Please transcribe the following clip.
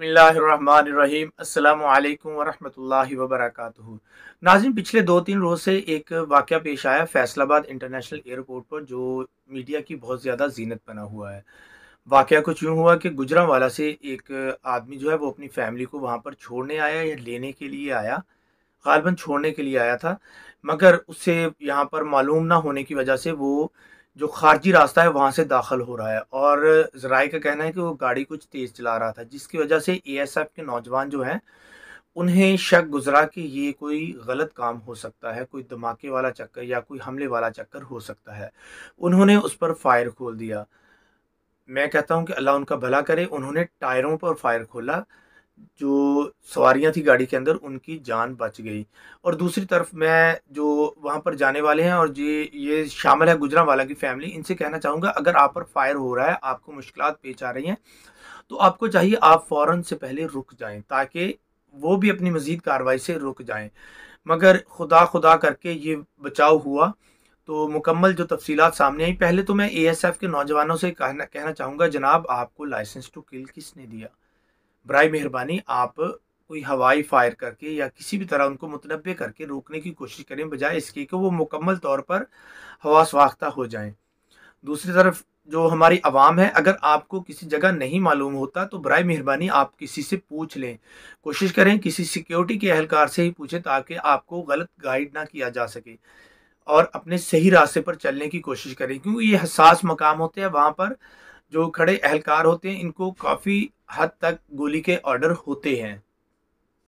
अल्लाम वरहमल वबरक नाजिन पिछले दो तीन रोज़ से एक वाक़ पेश आया फैसलाबाद इंटरनेशनल एयरपोर्ट पर, जो मीडिया की बहुत ज़्यादा जीनत बना हुआ है। वाक़ कुछ यूँ हुआ कि गुजरावाला से एक आदमी जो है, वो अपनी फ़ैमिली को वहाँ पर छोड़ने आया या लेने के लिए आया। गालबन छोड़ने के लिए आया था, मगर उससे यहाँ पर मालूम ना होने की वजह से वो जो खारजी रास्ता है, वहाँ से दाखिल हो रहा है। और जराए का कहना है कि वो गाड़ी कुछ तेज़ चला रहा था, जिसकी वजह से एएसएफ के नौजवान जो हैं, उन्हें शक गुजरा कि ये कोई गलत काम हो सकता है, कोई धमाके वाला चक्कर या कोई हमले वाला चक्कर हो सकता है। उन्होंने उस पर फायर खोल दिया। मैं कहता हूँ कि अल्लाह उनका भला करे, उन्होंने टायरों पर फायर खोला। जो सवारियाँ थी गाड़ी के अंदर, उनकी जान बच गई। और दूसरी तरफ़ मैं जो वहाँ पर जाने वाले हैं और ये ये शामिल है गुजरा वाला की फैमिली, इनसे कहना चाहूँगा, अगर आप पर फायर हो रहा है, आपको मुश्किल पेश आ रही हैं तो आपको चाहिए आप फ़ौर से पहले रुक जाएँ, ताकि वो भी अपनी मज़ीद कार्रवाई से रुक जाएँ। मगर खुदा खुदा करके ये बचाव हुआ तो मुकम्मल जो तफसीलात सामने आई, पहले तो मैं एएसएफ के नौजवानों से कहना कहना चाहूँगा, जनाब, आपको लाइसेंस टू किल किसने दिया? बर मेहरबानी, आप कोई हवाई फायर करके या किसी भी तरह उनको मुतनबे करके रोकने की कोशिश करें, बजाय इसके कि वो मुकम्मल तौर पर हवा स्वाख्ता हो जाएँ। दूसरी तरफ़ जो हमारी आवाम है, अगर आपको किसी जगह नहीं मालूम होता तो बर मेहरबानी आप किसी से पूछ लें। कोशिश करें किसी सिक्योरिटी के अहलकार से ही पूछें, ताकि आपको गलत गाइड ना किया जा सके। और अपने सही रास्ते पर चलने की कोशिश करें, क्योंकि ये हसास मकाम होते हैं। वहाँ पर जो खड़े एहलकार होते हैं, इनको काफ़ी हद तक गोली के ऑर्डर होते हैं।